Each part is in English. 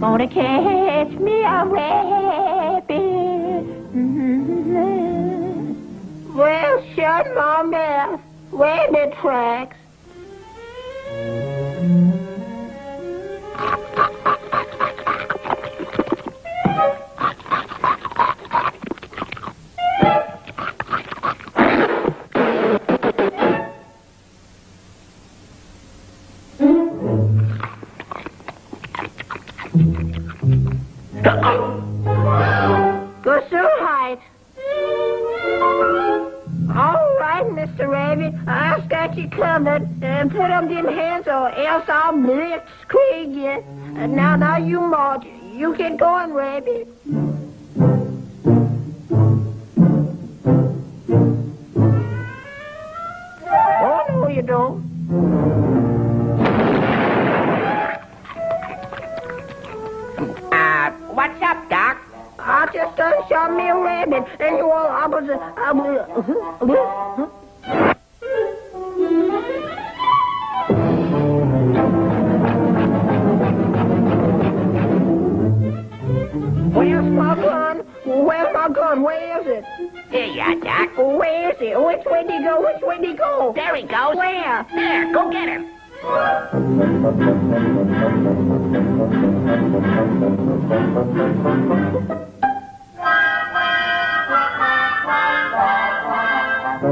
gonna catch me a rabbit. Well, shut my mouth. Rabbit tracks. So height. All right, Mr. Rabbit. I've got you covered. And put up them hands or else I'll blitzkrieg you. And now, now you march. You get going, Rabbit. Oh, no, you don't. Uh, what's up, Doc? I just done shot me a rabbit, and you all opposite. I will. Where's my gun? Where's my gun? Where is it? Here you are, Doc. Where is it? Which way did he go? Which way did he go? There he goes. Where? There, go get him. I got you, you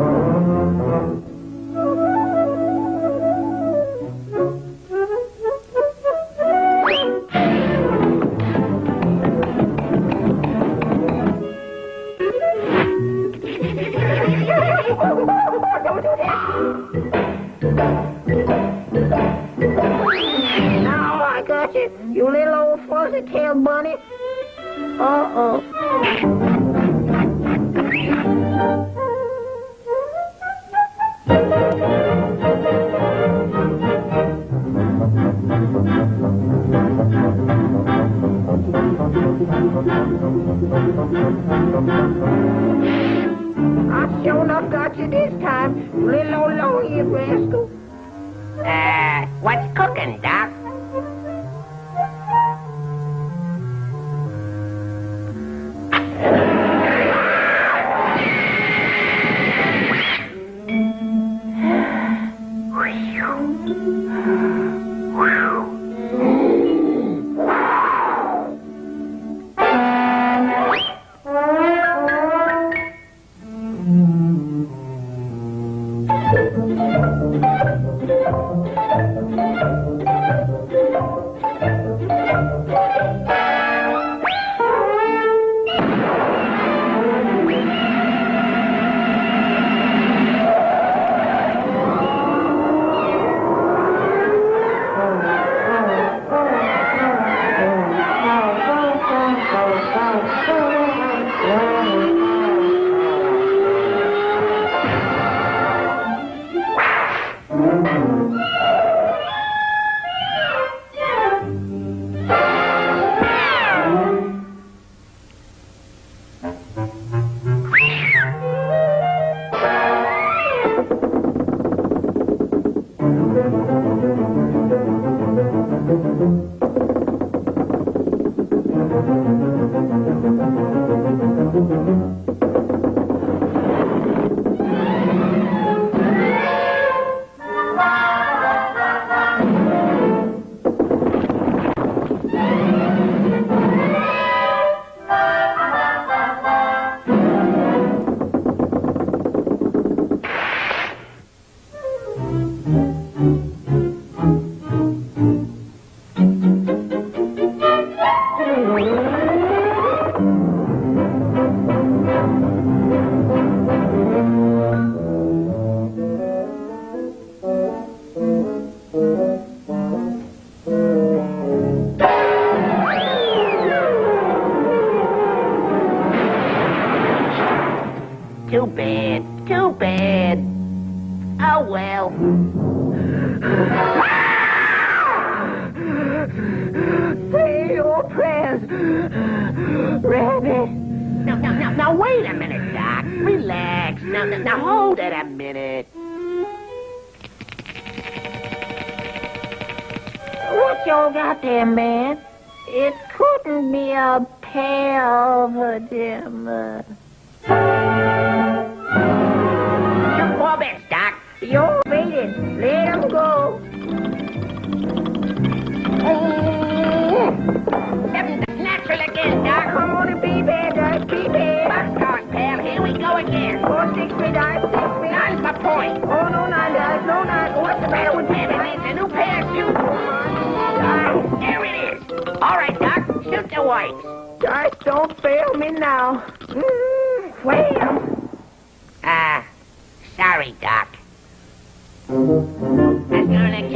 little old fuzzy tail bunny. Uh-oh. I sure enough got you this time, little old long-eared rascal. Uh, what's cooking, Doc? Bad. Oh, well. Say your prayers, Rabbit. Now, now, now, now, wait a minute, Doc. Relax. Now, now, now, hold it a minute. What y'all got there, man? it couldn't be a pair of them. Uh, Four bits, Doc. you're waiting. Let 'em go. Seven's natural again, Doc. Come on, baby, just keep it. Box cars, pal. Here we go again. Four, six, three, nine, six, three. Nine's my point. Oh, no, nine, nine, no, nine. What's the matter with him? It needs a new pair of shoes. Ah, there it is. All right, Doc. Shoot the whites. Just don't fail me now. Mm, well, Ah, sorry, Doc. That's gonna